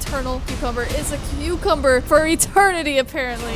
eternal cucumber is a cucumber for eternity, apparently.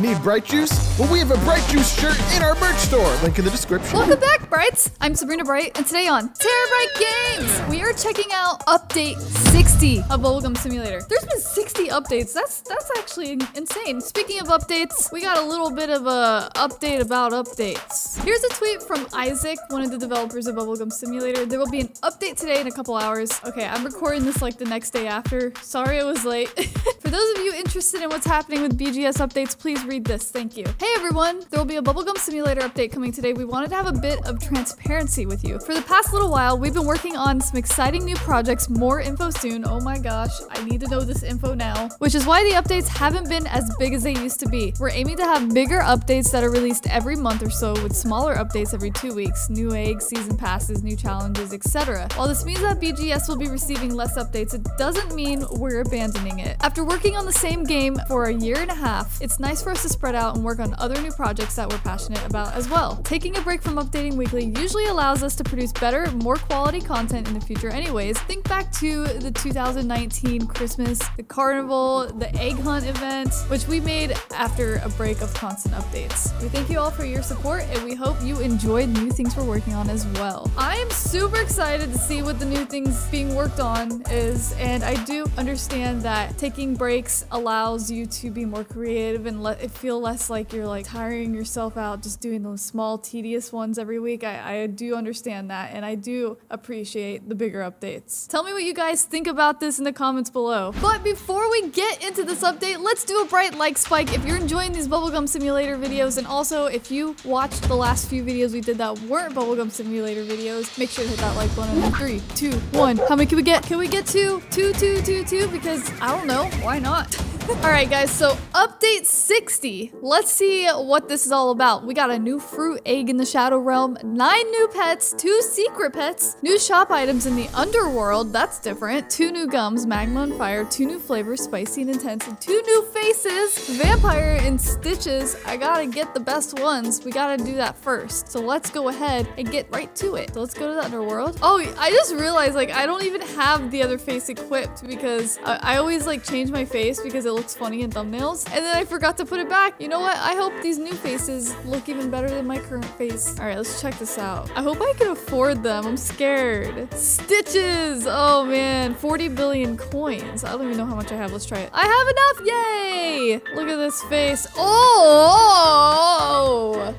Need Brite Juice? Well, we have a Brite Juice shirt in our merch store. Link in the description. Welcome back, Brites! I'm Sabrina Brite, and today on TeraBrite Games, we are checking out update 60 of Bubblegum Simulator. There's been 60 updates. That's that's actually insane. Speaking of updates, we got a little bit of a update about updates. Here's a tweet from Isaac, one of the developers of Bubblegum Simulator. There will be an update today in a couple hours. Okay, I'm recording this like the next day after. Sorry I was late. For those of you interested in what's happening with BGS updates, please read this. Thank you. Hey everyone, there will be a Bubblegum Simulator update coming today. We wanted to have a bit of transparency with you. For the past little while, we've been working on some exciting new projects. More info soon. Oh my gosh, I need to know this info now. Which is why the updates haven't been as big as they used to be. We're aiming to have bigger updates that are released every month or so with smaller updates every two weeks, new eggs, season passes, new challenges, etc. While this means that BGS will be receiving less updates, it doesn't mean we're abandoning it. After working on the same game for a year and a half, it's nice for us to spread out and work on other new projects that we're passionate about as well. Taking a break from updating weekly usually allows us to produce better, more quality content in the future anyways. Think back to the 2019 Christmas, the carnival, the egg hunt event, which we made after a break of constant updates. We thank you all for your support and we hope you enjoyed new things we're working on as well. I am super excited to see what the new things being worked on is and I do understand that taking breaks allows you to be more creative and let it feel less like you're like tiring yourself out just doing those small tedious ones every week. I, I do understand that and I do appreciate the bigger updates. Tell me what you guys think about this in the comments below. But before we get into this update, let's do a bright like spike if you're enjoying these Bubblegum Simulator videos and also if you watched the last few videos we did that weren't Bubblegum Simulator videos, make sure to hit that like button in three, two, one. How many can we get? Can we get two? Two, two, two, two? Because I don't know. Why not? Alright guys, so update 60. Let's see what this is all about. We got a new fruit egg in the Shadow Realm, 9 new pets, 2 secret pets, new shop items in the Underworld, that's different, 2 new gums, Magma and Fire, 2 new flavors, Spicy and Intense, and 2 new faces, Vampire and Stitches. I gotta get the best ones. We gotta do that first. So let's go ahead and get right to it. So let's go to the Underworld. Oh, I just realized like I don't even have the other face equipped because I, I always like change my face because it looks funny in thumbnails. And then I forgot to put it back. You know what? I hope these new faces look even better than my current face. All right, let's check this out. I hope I can afford them. I'm scared. Stitches! Oh man, 40 billion coins. I don't even know how much I have. Let's try it. I have enough! Yay! Look at this face. Oh!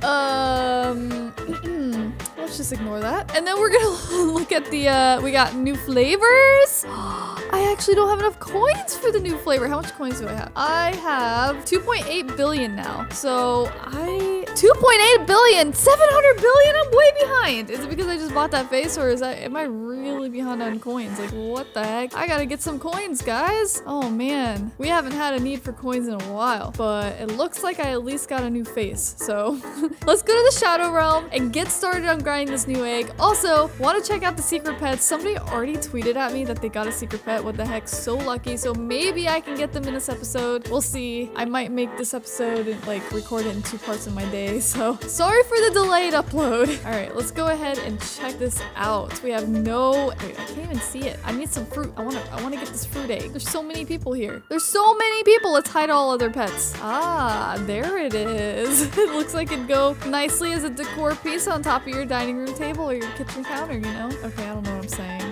Um... Let's just ignore that. And then we're gonna look at the, uh, we got new flavors. I actually don't have enough coins for the new flavor. How much coins do I have? I have 2.8 billion now. So I, 2.8 billion, 700 billion, I'm way behind. Is it because I just bought that face or is that, am I really behind on coins? Like what the heck? I gotta get some coins, guys. Oh man, we haven't had a need for coins in a while, but it looks like I at least got a new face. So let's go to the Shadow Realm and get started on grinding this new egg. Also, want to check out the secret pets. Somebody already tweeted at me that they got a secret pet. What the heck? So lucky. So maybe I can get them in this episode. We'll see. I might make this episode like record it in two parts of my day. So sorry for the delayed upload. All right, let's go ahead and check this out. We have no, wait, I can't even see it. I need some fruit. I want to, I want to get this fruit egg. There's so many people here. There's so many people. Let's hide all other pets. Ah, there it is. it looks like it'd go nicely as a decor piece on top of your dining room table or your kitchen counter, you know? Okay, I don't know what I'm saying.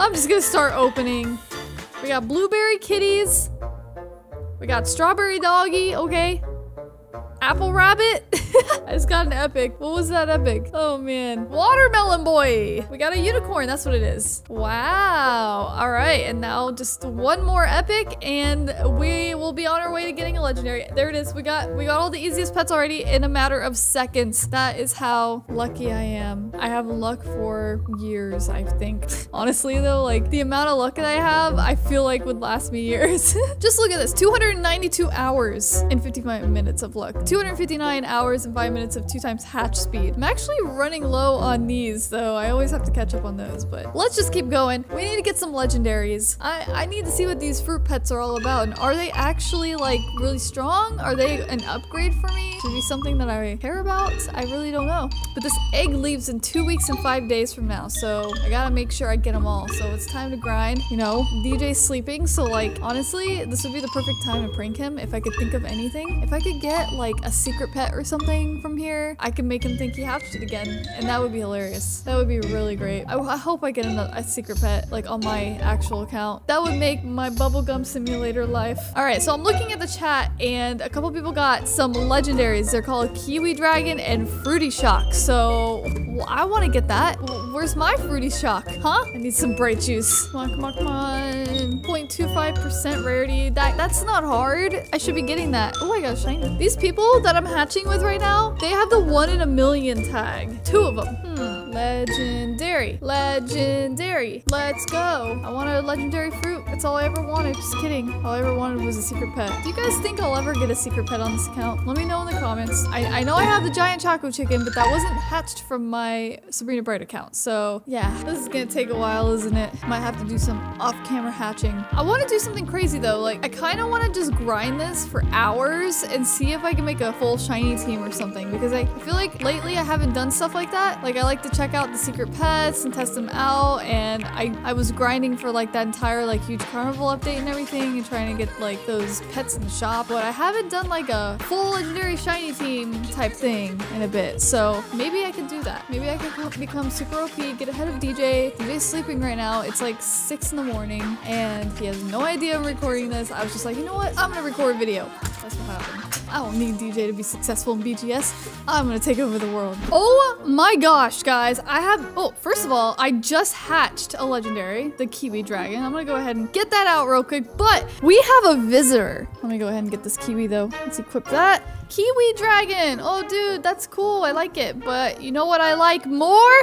I'm just gonna start opening. We got blueberry kitties. We got strawberry doggy, okay. Apple rabbit. I just got an epic. What was that epic? Oh man. Watermelon boy. We got a unicorn. That's what it is. Wow. All right. And now just one more epic and we will be on our way to getting a legendary. There it is. We got we got all the easiest pets already in a matter of seconds. That is how lucky I am. I have luck for years, I think. Honestly though, like the amount of luck that I have, I feel like would last me years. just look at this. 292 hours and 55 minutes of luck. 259 hours and 5 minutes of 2 times hatch speed. I'm actually running low on these though. I always have to catch up on those, but let's just keep going. We need to get some legendaries. I, I need to see what these fruit pets are all about. And are they actually like really strong? Are they an upgrade for me? Should be something that I care about? I really don't know. But this egg leaves in two weeks and five days from now. So I gotta make sure I get them all. So it's time to grind. You know, DJ's sleeping. So like, honestly, this would be the perfect time to prank him if I could think of anything. If I could get like a secret pet or something from here, I can make him think he hatched it again. And that would be hilarious. That would be really great. I, I hope I get a, a secret pet like on my actual account. That would make my bubblegum simulator life. All right, so I'm looking at the chat and a couple people got some legendaries. They're called Kiwi Dragon and Fruity Shock. So well, I want to get that. Where's my Fruity Shock? Huh? I need some Brite juice. Come on, come on, come on. 0.25% rarity. That That's not hard. I should be getting that. Oh, I got shiny. These people that I'm hatching with right now, they have the one in a million tag. Two of them. Hmm. Legendary. Legendary. Let's go. I want a legendary fruit. That's all I ever wanted. Just kidding. All I ever wanted was a secret pet. Do you guys think I'll ever get a secret pet on this account? Let me know in the comments. I, I know I have the giant choco chicken, but that wasn't hatched from my Sabrina Brite account. So yeah, this is gonna take a while, isn't it? Might have to do some off-camera hatching. I want to do something crazy though. Like I kind of want to just grind this for hours and see if I can make a full shiny team or something because I feel like lately I haven't done stuff like that. Like I like to check out the secret pets and test them out and I, I was grinding for like that entire like huge carnival update and everything and trying to get like those pets in the shop but I haven't done like a full legendary shiny team type thing in a bit so maybe I can do that. Maybe I can become super OP get ahead of DJ DJ's sleeping right now. It's like six in the morning and he has no idea I'm recording this. I was just like you know what? I'm gonna record a video. That's what happened. I don't need DJ to be successful in BGS I'm gonna take over the world. Oh my gosh guys I have oh first of all I just hatched a legendary the Kiwi Dragon. I'm gonna go ahead and get that out real quick but we have a visitor. Let me go ahead and get this Kiwi though. Let's equip that. Kiwi Dragon! Oh dude that's cool. I like it but you know what I like more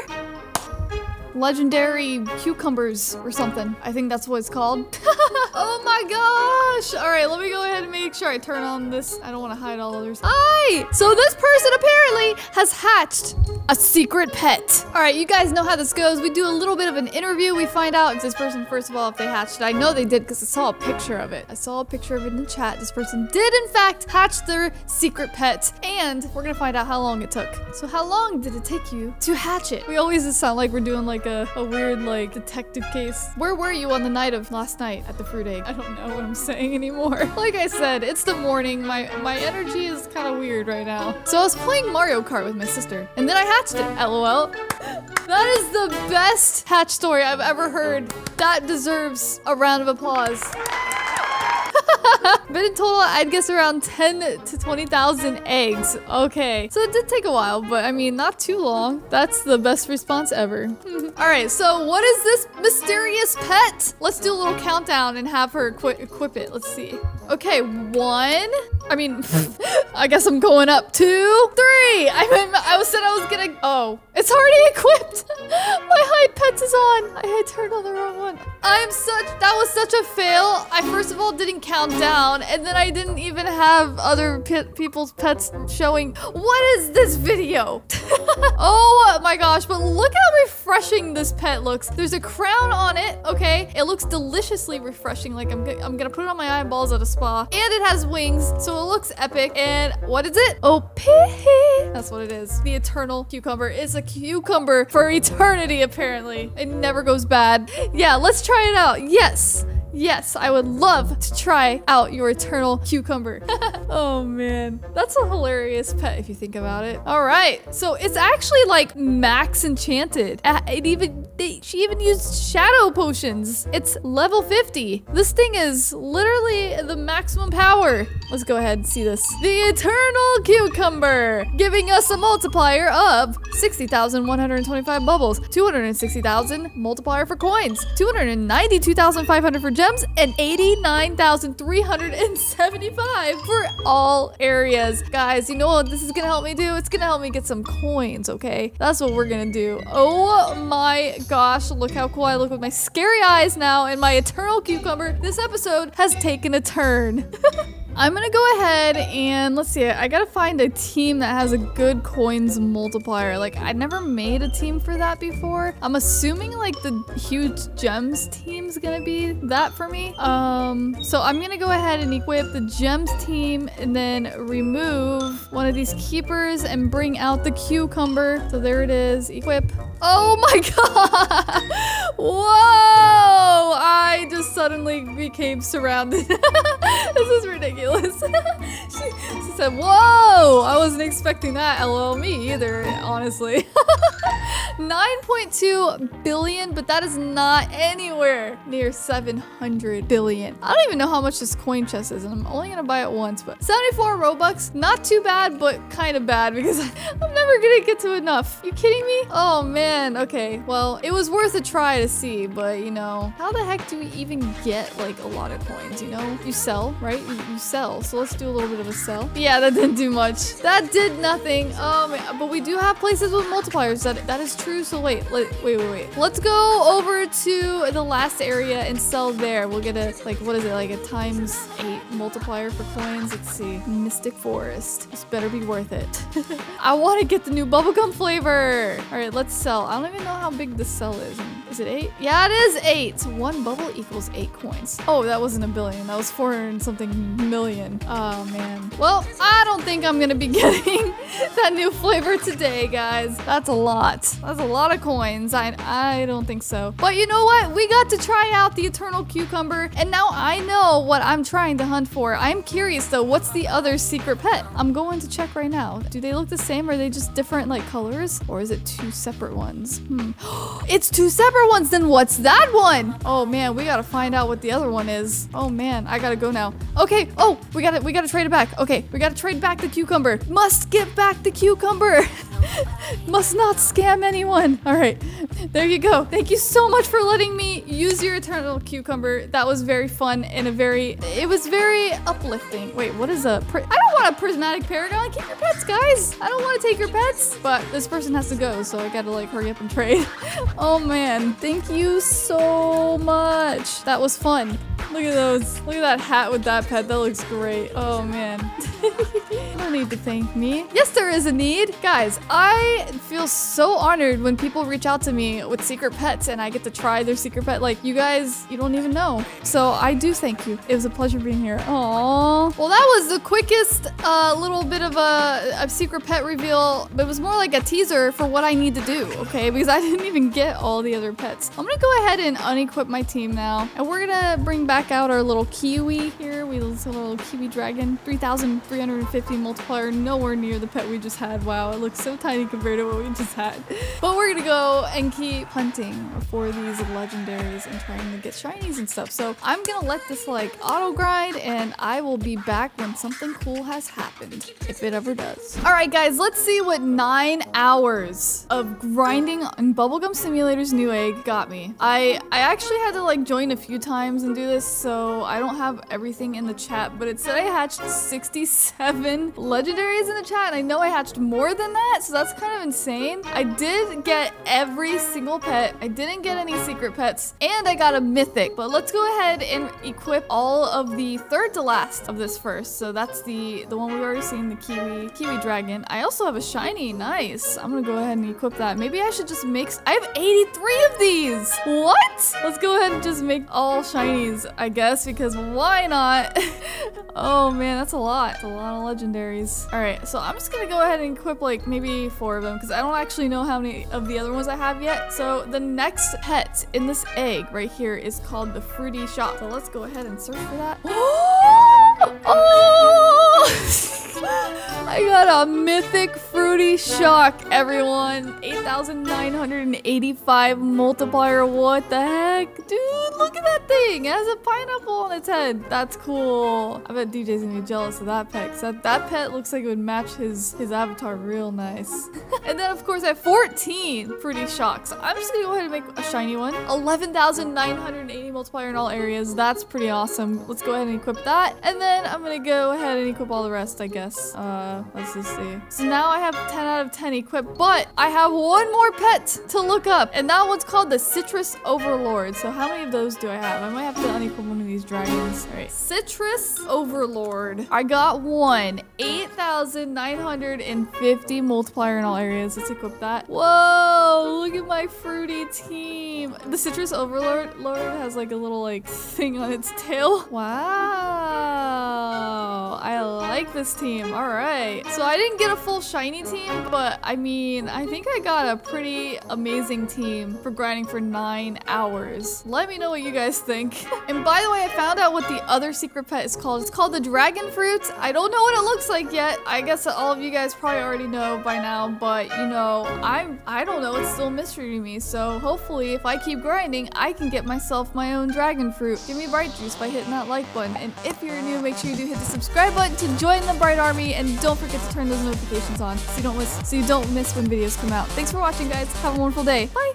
legendary cucumbers or something. I think that's what it's called. oh my gosh. All right, let me go ahead and make sure I turn on this. I don't want to hide all others. Hi. So this person apparently has hatched a secret pet. All right, you guys know how this goes. We do a little bit of an interview. We find out if this person, first of all, if they hatched it. I know they did because I saw a picture of it. I saw a picture of it in the chat. This person did in fact hatch their secret pet and we're gonna find out how long it took. So how long did it take you to hatch it? We always sound like we're doing like a, a weird like detective case. Where were you on the night of last night at the fruit egg? I don't know what I'm saying anymore. Like I said, it's the morning. My, my energy is kind of weird right now. So I was playing Mario Kart with my sister and then I hatched it, lol. That is the best hatch story I've ever heard. That deserves a round of applause. in total, I'd guess around 10 to 20,000 eggs. Okay, so it did take a while, but I mean, not too long. That's the best response ever. All right, so what is this mysterious pet? Let's do a little countdown and have her equi equip it. Let's see. Okay, one. I mean, I guess I'm going up two, three. I mean, I said I was gonna. Oh, it's already equipped. My hype pets is on. I had turned on the wrong one. I'm such. That was such a fail. I first of all didn't count down, and then I didn't even have other people's pets showing. What is this video? oh my gosh! But look how refreshing this pet looks. There's a crown on it. Okay, it looks deliciously refreshing. Like I'm. I'm gonna put it on my eyeballs at a spa, and it has wings, so it looks epic. And what is it? Oh, pee. That's what it is. The eternal cucumber is a cucumber for eternity, apparently. It never goes bad. Yeah, let's try it out. Yes. Yes, I would love to try out your eternal cucumber. oh man, that's a hilarious pet if you think about it. All right, so it's actually like max enchanted. Uh, it even they, she even used shadow potions. It's level 50. This thing is literally the maximum power. Let's go ahead and see this. The eternal cucumber, giving us a multiplier of 60,125 bubbles, 260,000 multiplier for coins, 292,500 for gems, and 89,375 for all areas. Guys, you know what this is gonna help me do? It's gonna help me get some coins, okay? That's what we're gonna do. Oh my gosh, look how cool I look with my scary eyes now and my eternal cucumber. This episode has taken a turn. I'm gonna go ahead and let's see. I gotta find a team that has a good coins multiplier. Like I never made a team for that before. I'm assuming like the huge gems team's gonna be that for me. Um, so I'm gonna go ahead and equip the gems team and then remove one of these keepers and bring out the cucumber. So there it is. Equip. Oh my god! Whoa! I just suddenly became surrounded. this is ridiculous. she, she said, whoa! I wasn't expecting that. LOL, me either, honestly. 9.2 billion, but that is not anywhere near 700 billion. I don't even know how much this coin chest is, and I'm only gonna buy it once, but 74 Robux, not too bad, but kind of bad because I'm never gonna get to enough. You kidding me? Oh man, okay. Well, it was worth a try to see, but you know, how the heck do we even get like a lot of coins, you know? You sell, right? You, you sell, so let's do a little bit of a sell. Yeah, that didn't do much. That did nothing. Oh man, but we do have places with multipliers. That That is true, so wait, wait, wait, wait. Let's go over to the last area and sell there. We'll get a, like, what is it, like a times eight multiplier for coins? Let's see. Mystic Forest. This better be worth it. I want to get the new bubblegum flavor. All right, let's sell. I don't even know how big the sell is. Is it eight? Yeah, it is eight. One bubble equals eight coins. Oh, that wasn't a billion. That was 400 something million. Oh, man. Well, I don't think I'm going to be getting that new flavor today, guys. That's a lot. That's a lot of coins. I, I don't think so. But you know what? We got to try out the Eternal Cucumber, and now I know what I'm trying to hunt for. I'm curious, though. What's the other secret pet? I'm going to check right now. Do they look the same? Are they just different, like, colors? Or is it two separate ones? Hmm. it's two separate ones. Then what's that one? Oh, man. We got to find out what the other one is. Oh, man. I got to go now. Okay. Oh, we got to we got to trade it back. Okay. We got to trade back the cucumber. Must get back the cucumber. Must not scam anyone. All right, there you go. Thank you so much for letting me use your eternal cucumber. That was very fun and a very, it was very uplifting. Wait, what is a, I don't want a prismatic paragon. Keep your pets, guys. I don't want to take your pets, but this person has to go, so I gotta like hurry up and trade. oh man, thank you so much. That was fun. Look at those. Look at that hat with that pet. That looks great. Oh man. no need to thank me. Yes, there is a need. Guys, I feel so honored when people reach out to me with secret pets and I get to try their secret pet. Like, you guys, you don't even know. So I do thank you. It was a pleasure being here. Aww. Well, that was the quickest uh, little bit of a, a secret pet reveal. But it was more like a teaser for what I need to do, okay? Because I didn't even get all the other pets. I'm gonna go ahead and unequip my team now. And we're gonna bring back out our little kiwi here. We little kiwi dragon. 3,350 multiplier. Nowhere near the pet we just had. Wow, it looks so tiny compared to what we just had. But we're gonna go and keep hunting for these legendaries and trying to get shinies and stuff. So I'm gonna let this like auto grind and I will be back when something cool has happened. If it ever does. All right, guys, let's see what nine hours of grinding on Bubblegum Simulator's new egg got me. I, I actually had to like join a few times and do this, so I don't have everything in the chat, but it said I hatched 67 legendaries in the chat, and I know I hatched more than that, so that's kind of insane. I did get every single pet. I didn't get any secret pets, and I got a mythic. But let's go ahead and equip all of the third to last of this first. So that's the, the one we've already seen, the Kiwi, Kiwi Dragon. I also have a shiny, nice. I'm gonna go ahead and equip that. Maybe I should just mix, I have 83 of these. What? Let's go ahead and just make all shinies, I guess, because why not? oh man, that's a lot. That's a lot of legendaries. All right, so I'm just gonna go ahead and equip like maybe four of them because I don't actually know how many of the other ones I have yet. So the next pet in this egg right here is called the Fruity Shock. So let's go ahead and search for that. oh! oh! I got a mythic fruity shock, everyone. 8,985 multiplier. What the heck? Dude, look at that thing. It has a pineapple on its head. That's cool. I bet DJ's gonna be jealous of that pet. Cause that, that pet looks like it would match his, his avatar real nice. and then, of course, I have 14 fruity shocks. I'm just gonna go ahead and make a shiny one. 11,980 multiplier in all areas. That's pretty awesome. Let's go ahead and equip that. And then I'm gonna go ahead and equip all the rest, I guess. Uh, let's just see. So now I have 10 out of 10 equipped, but I have one more pet to look up, and that one's called the Citrus Overlord. So how many of those do I have? I might have to unequip one of these dragons. All right, Citrus Overlord. I got one. 8,950 multiplier in all areas. Let's equip that. Whoa, look at my fruity team. The Citrus Overlord Lord has like a little like thing on its tail. Wow. I like this team. All right. So I didn't get a full shiny team, but I mean, I think I got a pretty amazing team for grinding for nine hours. Let me know what you guys think. and by the way, I found out what the other secret pet is called. It's called the dragon fruit. I don't know what it looks like yet. I guess that all of you guys probably already know by now, but you know, I'm I don't know. It's still a mystery to me. So hopefully, if I keep grinding, I can get myself my own dragon fruit. Give me Brite juice by hitting that like button. And if you're new, make sure you do hit the subscribe button to join the Brite army, and don't forget to turn those notifications on so you don't miss so you don't miss when videos come out. Thanks for watching, guys. Have a wonderful day. Bye.